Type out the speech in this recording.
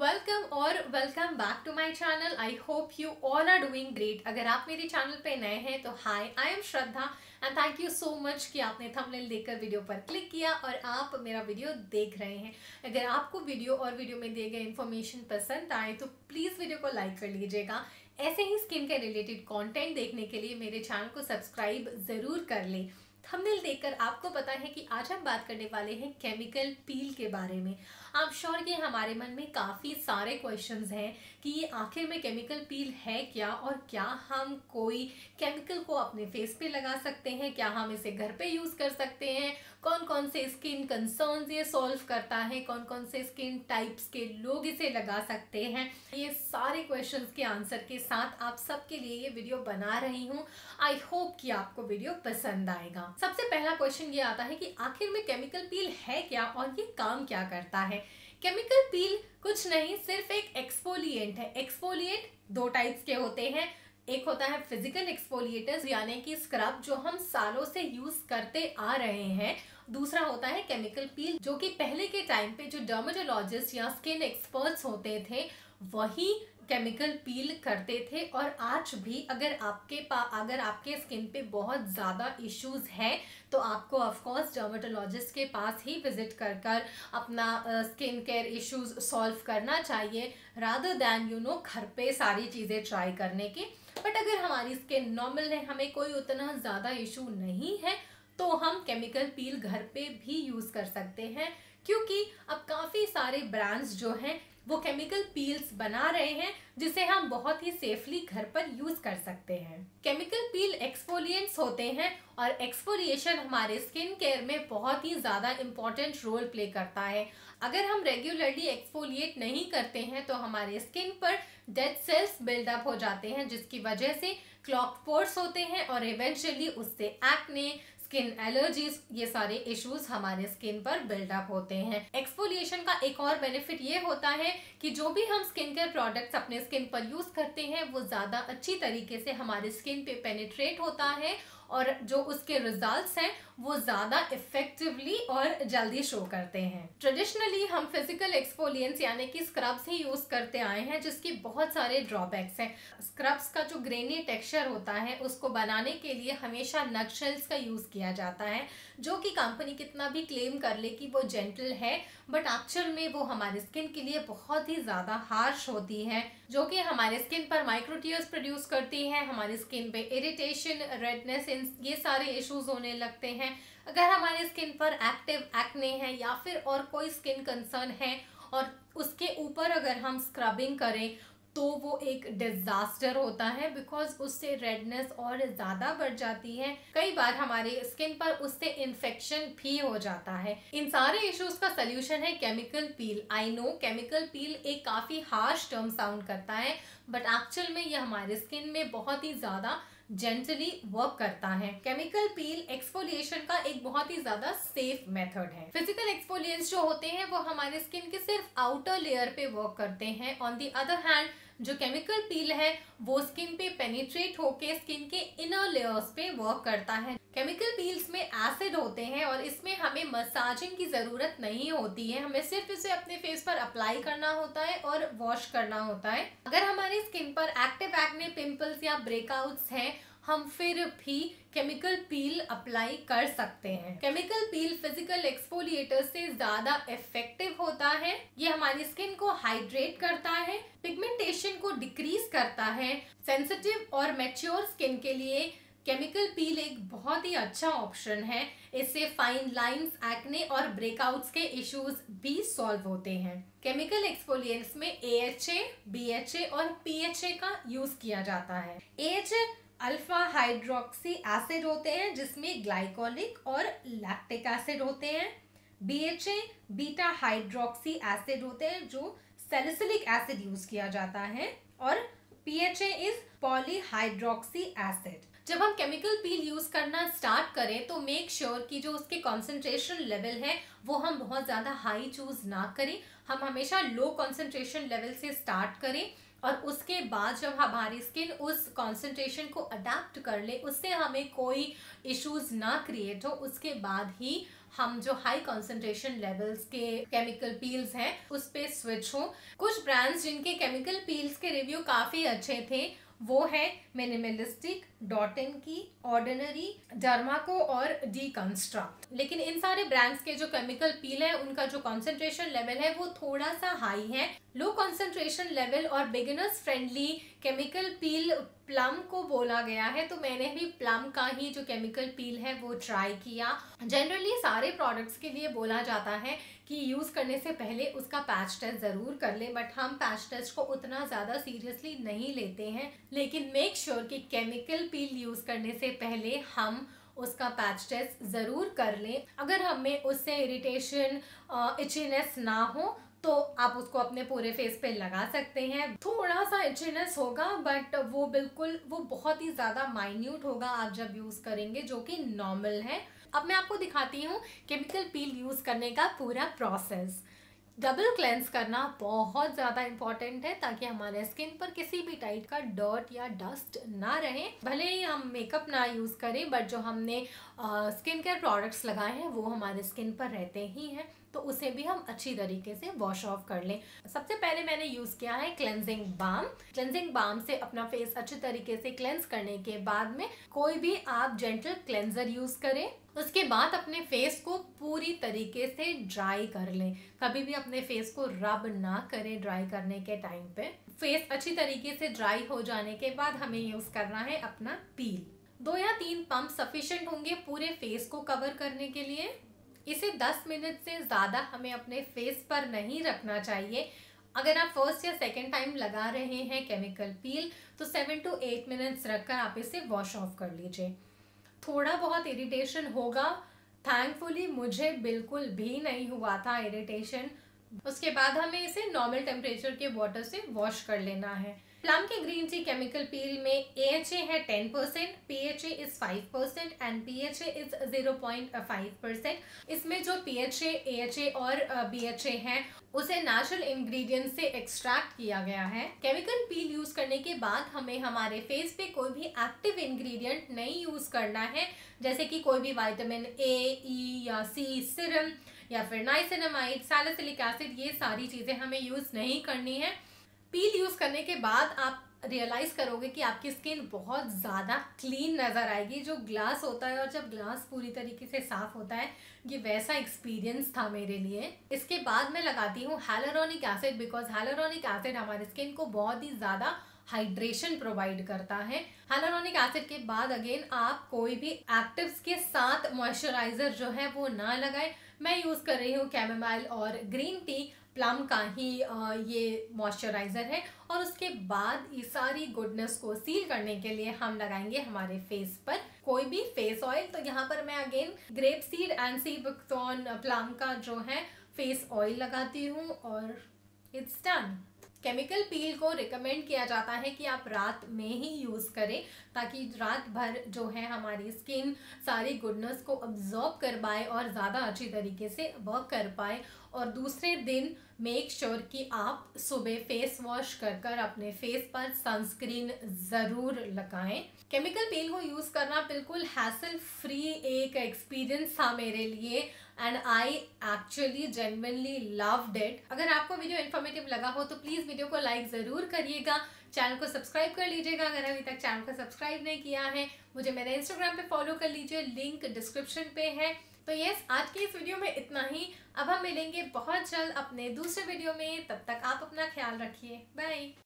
Welcome और welcome back to my channel I hope you all are doing great अगर आप मेरे channel पे नए हैं तो hi I am Shraddha and thank you so much कि आपने थंबनेल देखकर वीडियो पर क्लिक किया और आप मेरा वीडियो देख रहे हैं। अगर आपको वीडियो और वीडियो में दिए गए इन्फॉर्मेशन पसंद आए तो प्लीज़ वीडियो को लाइक कर लीजिएगा। ऐसे ही स्किन के रिलेटेड कॉन्टेंट देखने के लिए मेरे चैनल को सब्सक्राइब ज़रूर कर लें। थंबनेल देखकर आपको पता है कि आज हम बात करने वाले हैं केमिकल पील के बारे में। आप श्योर कि हमारे मन में काफ़ी सारे क्वेश्चंस हैं कि ये आखिर में केमिकल पील है क्या और क्या हम कोई केमिकल को अपने फेस पे लगा सकते हैं? क्या हम इसे घर पे यूज़ कर सकते हैं? कौन कौन से स्किन कंसर्न्स ये सॉल्व करता है? कौन कौन से स्किन टाइप्स के लोग इसे लगा सकते हैं? ये सारे क्वेश्चन के आंसर के साथ आप सबके लिए ये वीडियो बना रही हूँ। आई होप कि आपको वीडियो पसंद आएगा। सबसे पहला क्वेश्चन ये आता है कि आखिर में केमिकल पील है क्या और ये काम क्या करता है? केमिकल पील कुछ नहीं, सिर्फ़ एक एक्सफोलिएंट है। एक्सफोलिएंट दो टाइप्स के होते हैं। एक होता है फ़िज़िकल एक्सफोलिएटर्स यानी कि स्क्रब जो हम सालों से यूज़ करते आ रहे हैं। दूसरा होता है केमिकल पील जो कि पहले के टाइम पे जो डर्मेटोलॉजिस्ट या स्किन एक्सपर्ट्स होते थे, वही केमिकल पील करते थे और आज भी अगर आपके पा, अगर आपके स्किन पे बहुत ज़्यादा इश्यूज़ हैं तो आपको ऑफकोर्स डर्मेटोलॉजिस्ट के पास ही विज़िट कर कर अपना स्किन केयर इश्यूज़ सॉल्व करना चाहिए रादर दैन यू नो घर पे सारी चीज़ें ट्राई करने की। बट अगर हमारी स्किन नॉर्मल है, हमें कोई उतना ज़्यादा इशू नहीं है तो हम केमिकल पील घर पे भी यूज़ कर सकते हैं। क्योंकि अब काफ़ी सारे ब्रांड्स जो हैं, वो केमिकल पील्स बना रहे हैं, जिसे हम बहुत ही सेफली घर पर यूज़ कर सकते हैं। केमिकल पील एक्सफोलिएंट्स होते हैं और एक्सफोलिएशन हमारे स्किन केयर में बहुत ही ज़्यादा इम्पोर्टेंट रोल प्ले करता है। अगर हम रेगुलरली एक्सफोलिएट नहीं करते हैं तो हमारे स्किन पर डेड सेल्स बिल्डअप हो जाते हैं, जिसकी वजह से क्लॉक पोर्स होते हैं और इवेंचुअली उससे एक्ने स्किन एलर्जीज ये सारे इश्यूज़ हमारे स्किन पर बिल्डअप होते हैं। एक्सफोलिएशन का एक और बेनिफिट ये होता है कि जो भी हम स्किन केयर प्रोडक्ट्स अपने स्किन पर यूज़ करते हैं, वो ज़्यादा अच्छी तरीके से हमारे स्किन पे पेनिट्रेट होता है और जो उसके रिजल्ट्स हैं वो ज़्यादा इफेक्टिवली और जल्दी शो करते हैं। ट्रेडिशनली हम फ़िज़िकल एक्सफोलियंस यानी कि स्क्रब्स ही यूज़ करते आए हैं, जिसकी बहुत सारे ड्रॉबैक्स हैं। स्क्रब्स का जो ग्रेनी टेक्सचर होता है, उसको बनाने के लिए हमेशा नक्शल्स का यूज़ किया जाता है, जो कि कंपनी कितना भी क्लेम कर ले कि वो जेंटल है बट एक्चुअल में वो हमारे स्किन के लिए बहुत ही ज़्यादा हार्श होती है, जो कि हमारे स्किन पर माइक्रोटियर्स प्रोड्यूस करती है, हमारी स्किन पे इरिटेशन रेडनेस ये सारे इश्यूज़ होने लगते हैं। अगर हमारे स्किन पर एक्टिव एक्ने है या फिर और कोई स्किन कंसर्न है और उसके ऊपर अगर हम स्क्रबिंग करें तो वो एक डिजास्टर होता है बिकॉज़ उससे रेडनेस और ज़्यादा बढ़ जाती है। कई बार हमारे स्किन पर उससे इन्फेक्शन भी हो जाता है। इन सारे इश्यूज़ का सोल्यूशन है chemical peel I know chemical peel एक काफ़ी हार्श टर्म साउंड करता है बट एक्चुअल में ये हमारे स्किन में बहुत ही ज़्यादा जेंटली वर्क करता है। केमिकल पील एक्सफोलिएशन का एक बहुत ही ज़्यादा सेफ़ मेथड है। फ़िज़िकल एक्सफोलियंस जो होते हैं, वो हमारे स्किन के सिर्फ़ आउटर लेयर पे वर्क करते हैं। ऑन दी अदर हैंड जो केमिकल पील है, वो स्किन पे पेनिट्रेट होके स्किन के इनर लेयर्स पे वर्क करता है। केमिकल पील्स में एसिड होते हैं और इसमें हमें मसाजिंग की ज़रूरत नहीं होती है। हमें सिर्फ़ इसे अपने फेस पर अप्लाई करना होता है और वॉश करना होता है। अगर हमारी स्किन पर एक्टिव एक्ने पिंपल्स या ब्रेकआउट्स हैं हम फिर भी केमिकल पील अप्लाई कर सकते हैं। केमिकल पील फ़िज़िकल एक्सफोलिएटर से ज़्यादा इफ़ेक्टिव होता है। ये हमारी स्किन को हाइड्रेट करता है पिगमेंटेशन को डिक्रीज करता है। सेंसिटिव और मेच्योर स्किन के लिए केमिकल पील एक बहुत ही अच्छा ऑप्शन है। इससे फाइन लाइंस एक्ने और ब्रेकआउट्स के इश्यूज़ भी सॉल्व होते हैं। केमिकल एक्सफोलियंस में A H A B H A और पी एच ए का यूज़ किया जाता है। A H A alpha hydroxy acid होते हैं, जिसमें ग्लाइकोलिक और लैक्टिक एसिड होते हैं। B H A beta hydroxy acid होते हैं, जो सेलिसिलिक एसिड यूज़ किया जाता है, और P H A is polyhydroxy acid जब हम केमिकल पील यूज़ करना स्टार्ट करें तो मेक श्योर sure कि जो उसके कॉन्सेंट्रेशन लेवल है, वो हम बहुत ज़्यादा हाई चूज़ ना करें। हम हमेशा लो कॉन्सेंट्रेशन लेवल से स्टार्ट करें। और उसके बाद जब हमारी स्किन उस कॉन्सेंट्रेशन को अडाप्ट कर ले, उससे हमें कोई इश्यूज़ ना क्रिएट हो, उसके बाद ही हम जो हाई कॉन्सेंट्रेशन लेवल्स के केमिकल पील्स हैं, उस पर स्विच हो। कुछ ब्रांड्स जिनके केमिकल पील्स के रिव्यू काफ़ी अच्छे थे, वो है मिनिमलिस्टिक डॉटन की ऑर्डिनरी डर्माको और डी कंस्ट्रक्ट लेकिन इन सारे ब्रांड्स के जो केमिकल पील है, उनका जो कॉन्सेंट्रेशन लेवल है, वो थोड़ा सा हाई है. लो कॉन्सेंट्रेशन लेवल और beginners friendly chemical peel Plum को बोला गया है तो मैंने भी प्लम का ही जो केमिकल पील है वो ट्राई किया। जनरली सारे प्रोडक्ट्स के लिए बोला जाता है कि यूज़ करने से पहले उसका पैच टेस्ट ज़रूर कर ले बट हम पैच टेस्ट को उतना ज़्यादा सीरियसली नहीं लेते हैं। लेकिन मेक श्योर sure कि केमिकल पील यूज़ करने से पहले हम उसका पैच टेस्ट ज़रूर कर लें। अगर हमें उससे इरिटेशन इचिनेस ना हो तो आप उसको अपने पूरे फेस पे लगा सकते हैं। थोड़ा सा इचीनेस होगा बट वो बिल्कुल, वो बहुत ही ज़्यादा माइन्यूट होगा आप जब यूज़ करेंगे, जो कि नॉर्मल है। अब मैं आपको दिखाती हूँ केमिकल पील यूज़ करने का पूरा प्रोसेस डबल क्लेंस करना बहुत ज़्यादा इंपॉर्टेंट है, ताकि हमारे स्किन पर किसी भी टाइप का डर्ट या डस्ट ना रहे। भले ही हम मेकअप ना यूज़ करें बट जो हमने स्किन केयर प्रोडक्ट्स लगाए हैं, वो हमारे स्किन पर रहते ही हैं। तो उसे भी हम अच्छी तरीके से वॉश ऑफ़ कर लें। सबसे पहले मैंने यूज़ किया है क्लेंजिंग बाम क्लेंजिंग बाम से अपना फेस अच्छे तरीके से क्लेंस करने के बाद में कोई भी आप जेंटल क्लेंजर यूज़ करें। उसके बाद अपने फेस को पूरी तरीके से ड्राई कर लें। कभी भी अपने फेस को रब ना करें ड्राई करने के टाइम पे। फेस अच्छी तरीके से ड्राई हो जाने के बाद हमें यूज़ करना है अपना पील दो या तीन पंप सफिशेंट होंगे पूरे फेस को कवर करने के लिए। इसे 10 मिनट से ज़्यादा हमें अपने फेस पर नहीं रखना चाहिए। अगर आप फ़र्स्ट या सेकेंड टाइम लगा रहे हैं केमिकल पील तो सेवन टू एट मिनट्स रखकर आप इसे वॉश ऑफ़ कर लीजिए। थोड़ा बहुत इरिटेशन होगा। थैंकफुली मुझे बिल्कुल भी नहीं हुआ था इरिटेशन उसके बाद हमें इसे नॉर्मल टेम्परेचर के वाटर से वॉश कर लेना है। प्लम के ग्रीन टी केमिकल पील में ए एच ए है ten percent P H A is five percent and P H A is zero point five percent इसमें जो P H A H A और B H A है, उसे natural ingredient से extract किया गया है। केमिकल पील यूज़ करने के बाद हमें हमारे फेस पे कोई भी एक्टिव इंग्रेडिएंट नहीं यूज़ करना है, जैसे कि कोई भी वाइटामिन ए ई या सी सिरम या फिर नाइसिनमाइड सैलिसिलिक एसिड ये सारी चीज़ें हमें यूज़ नहीं करनी है। पील यूज़ करने के बाद आप रियलाइज़ करोगे कि आपकी स्किन बहुत ज़्यादा क्लीन नज़र आएगी। जो ग्लास होता है और जब ग्लास पूरी तरीके से साफ़ होता है, ये वैसा एक्सपीरियंस था मेरे लिए। इसके बाद मैं लगाती हूँ hyaluronic acid because hyaluronic acid हमारे स्किन को बहुत ही ज़्यादा हाइड्रेशन प्रोवाइड करता है। हेलोरॉनिक एसिड के बाद अगेन आप कोई भी एक्टिव्स के साथ मॉइस्चराइजर जो है वो ना लगाएँ। मैं यूज़ कर रही हूँ कैमेमाइल और ग्रीन टी प्लम का ही ये मॉइस्चराइज़र है और उसके बाद इस सारी गुडनेस को सील करने के लिए हम लगाएँगे हमारे फेस पर। कोई भी फेस ऑयल तो यहाँ पर मैं again grape seed and sea buckthorn Plum का जो है फेस ऑयल लगाती हूँ और इट्स डन। केमिकल पील को रिकमेंड किया जाता है कि आप रात में ही यूज़ करें, ताकि रात भर जो है हमारी स्किन सारी गुडनेस को अब्जॉर्ब कर पाए और ज़्यादा अच्छी तरीके से वर्क कर पाए। और दूसरे दिन मेक श्योर sure कि आप सुबह फेस वॉश कर कर अपने फेस पर सनस्क्रीन ज़रूर लगाएँ। केमिकल पील को यूज़ करना बिल्कुल हैसल फ्री एक एक्सपीरियंस था मेरे लिए। And I actually genuinely love that अगर आपको वीडियो इन्फॉर्मेटिव लगा हो तो प्लीज़ वीडियो को लाइक ज़रूर करिएगा। चैनल को सब्सक्राइब कर लीजिएगा। अगर अभी तक चैनल को सब्सक्राइब नहीं किया है, मुझे मेरे इंस्टाग्राम पे फॉलो कर लीजिए। लिंक डिस्क्रिप्शन पे है। तो यस आज की इस वीडियो में इतना ही। अब हम मिलेंगे बहुत जल्द अपने दूसरे वीडियो में। तब तक आप अपना ख्याल रखिए। बाय